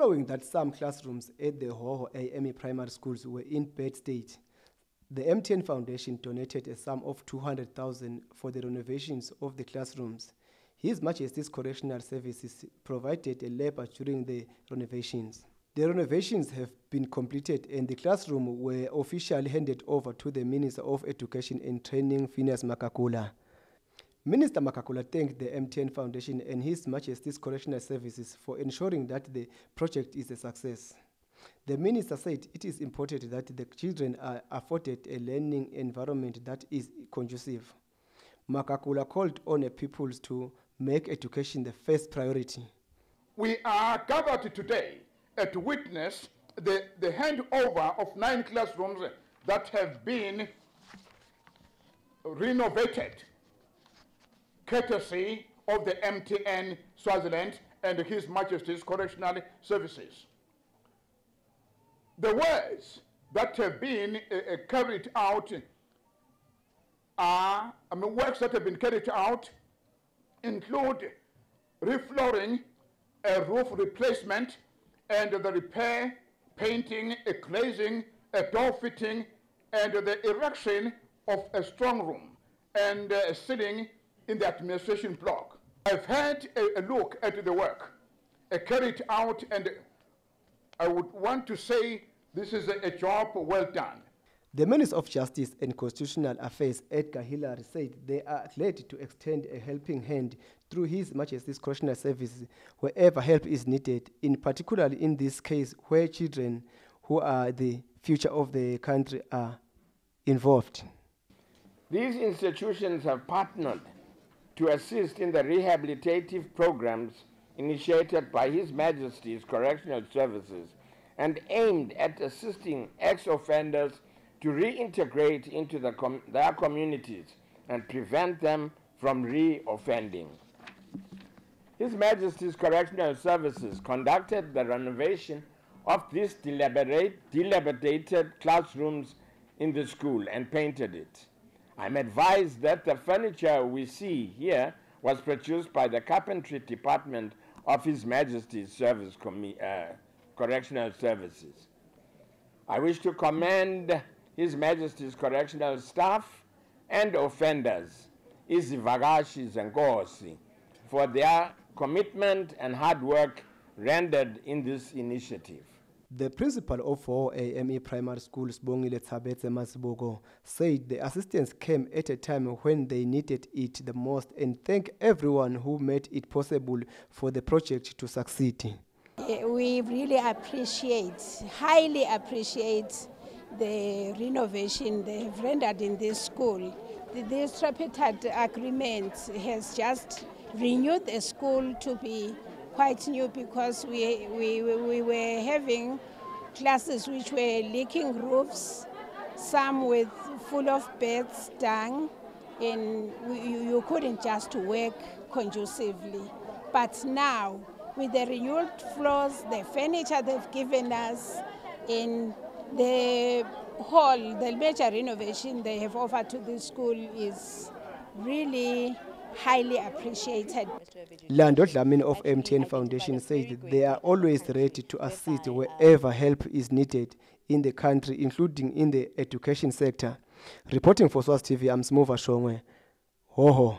Following that some classrooms at the Hhohho AME primary schools were in bad state, the MTN Foundation donated a sum of 200,000 for the renovations of the classrooms. His Majesty's Correctional Services provided a labor during the renovations. The renovations have been completed and the classroom were officially handed over to the Minister of Education and Training, Phineas Magagula. Minister Magagula thanked the MTN Foundation and His Majesty's Correctional Services for ensuring that the project is a success. The minister said it is important that the children are afforded a learning environment that is conducive. Magagula called on the peoples to make education the first priority. We are gathered today to witness the, the handover of nine classrooms that have been renovated courtesy of the MTN Swaziland and His Majesty's Correctional Services. The works that have been uh, uh, carried out are, I mean, works that have been carried out include reflooring, a roof replacement, and the repair, painting, a glazing, a door fitting, and the erection of a strong room and a ceiling in the administration block. I've had a, a look at the work uh, carried out, and I would want to say this is a, a job well done. The Minister of Justice and Constitutional Affairs, Edgar Hillary, said they are glad to extend a helping hand through His Majesty's Correctional Service wherever help is needed, in particular in this case where children who are the future of the country are involved. These institutions have partnered to assist in the rehabilitative programs initiated by His Majesty's Correctional Services and aimed at assisting ex offenders to reintegrate into the com- their communities and prevent them from re-offending. His Majesty's Correctional Services conducted the renovation of these dilapidated classrooms in the school and painted it. I'm advised that the furniture we see here was produced by the Carpentry Department of His Majesty's Service uh, Correctional Services. I wish to commend his Majesty's correctional staff and offenders, izivakashi zenkosi, for their commitment and hard work rendered in this initiative. The principal of 4 AME Primary School, Sbongile Tabetse Masibogo, said the assistance came at a time when they needed it the most and thank everyone who made it possible for the project to succeed. Eh, We really appreciate, highly appreciate the renovation they have rendered in this school. This tripartite agreement has just renewed the school to be quite new because we, we, we were having classes which were leaking roofs, some with full of beds, dung, and you, you couldn't just work conducively. But now, with the renewed floors, the furniture they've given us, in the hall, the major renovation they have offered to this school is really highly appreciated. Lando Dlamini of MTN Foundation said they are always ready to assist wherever help is needed in the country, including in the education sector. Reporting for SWAS TV, I'm Smova Shongwe. Ho ho.